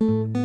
Bye.